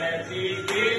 Happy